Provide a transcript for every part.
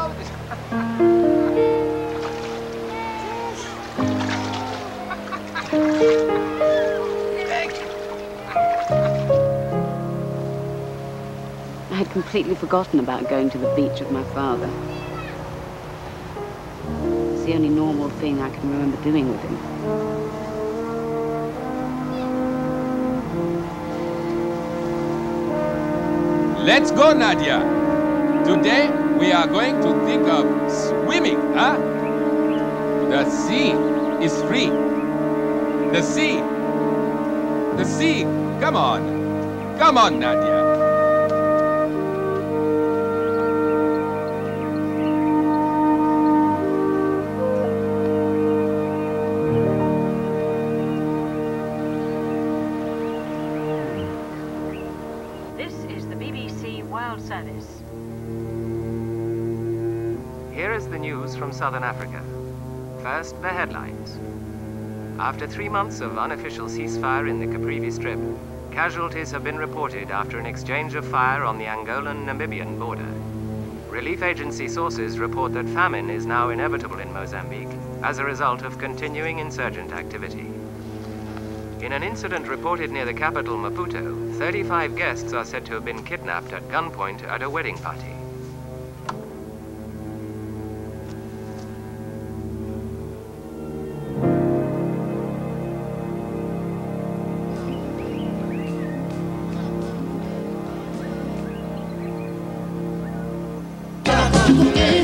I had completely forgotten about going to the beach with my father. It's the only normal thing I can remember doing with him. Let's go, Nadia. Today we are going to think of swimming, huh? The sea is free. The sea. The sea. Come on. Come on, Nadia. This is the BBC World Service. Here is the news from Southern Africa. First, the headlines. After three months of unofficial ceasefire in the Caprivi Strip, casualties have been reported after an exchange of fire on the Angolan-Namibian border. Relief agency sources report that famine is now inevitable in Mozambique as a result of continuing insurgent activity. In an incident reported near the capital, Maputo, 35 guests are said to have been kidnapped at gunpoint at a wedding party. again.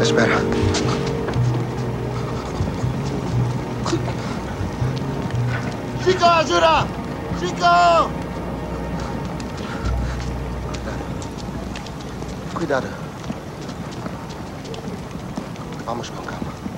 Espera. Chico, ajuda! Chico! Cuidado. Vamos con calma.